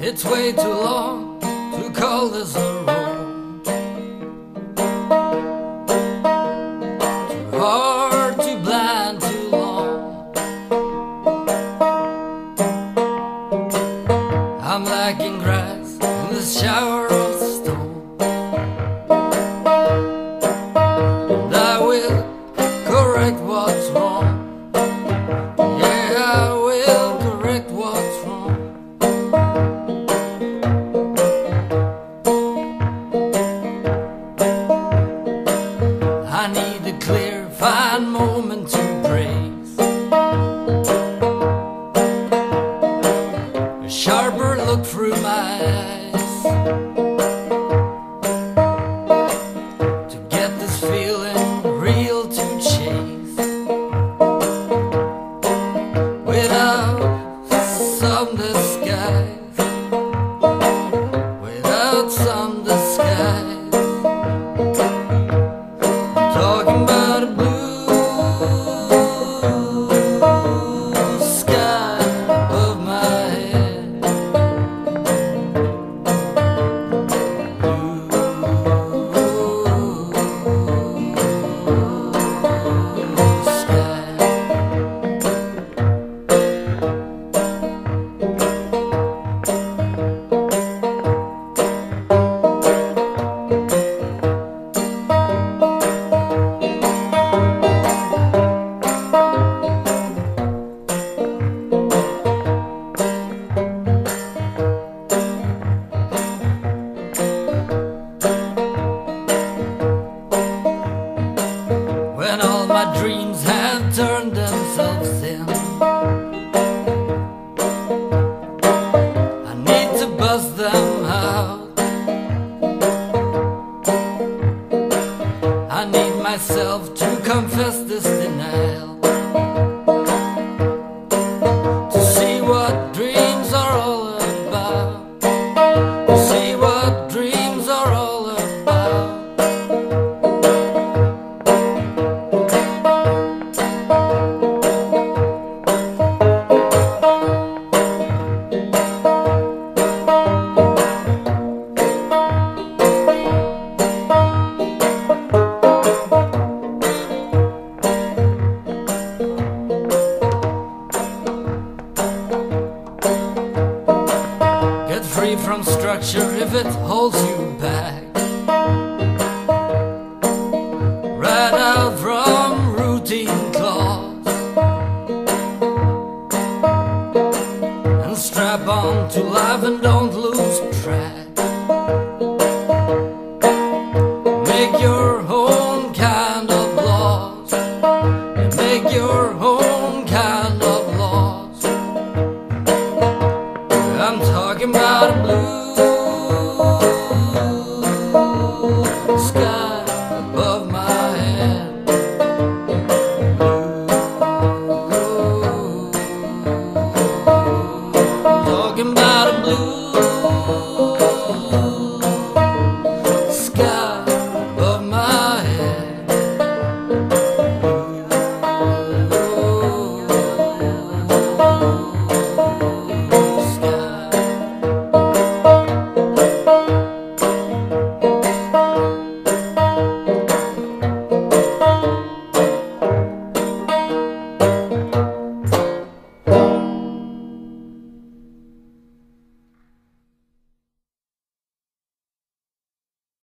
It's way too long to call this I'm grass in the shower of stone. And I will correct what's wrong. My dreams have turned themselves in. I need to bust them out. I need myself to confess this denial. Free from structure if it holds you back. Right out from routine claws. And strap on to life and don't lose track. Talking about a blue